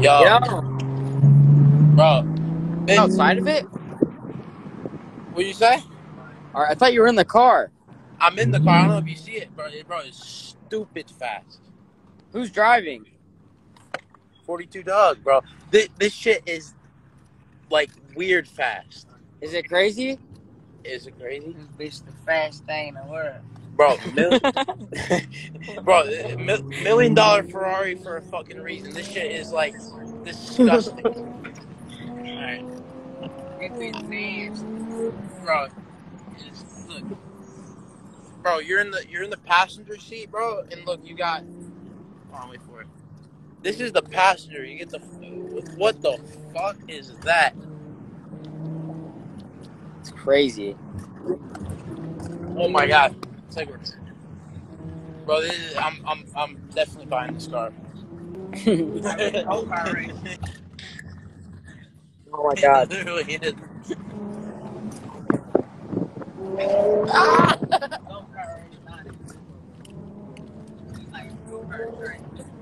Yo, Yeah. bro. Been- Outside of it? What you say? All right, I thought you were in the car. I'm in the car. I don't know if you see it, bro. It, bro, it's stupid fast. Who's driving? 42Dugg, bro. This, this shit is like weird fast. Is it crazy? Is it crazy? This bitch the fast thing in the world. Bro, mil- bro, million dollar Ferrari for a fucking reason. This shit is like disgusting. Alright, This bitch fast. bro. It's, look, bro, you're in the you're in the passenger seat, bro, and look, you got. Hold on, wait for it. This is the passenger. You get the. What the fuck is that? It's crazy. Oh my god. It's like we're- Bro, this is, I'm I'm I'm definitely buying this car. Oh, car race. My god. Literally, it is. Go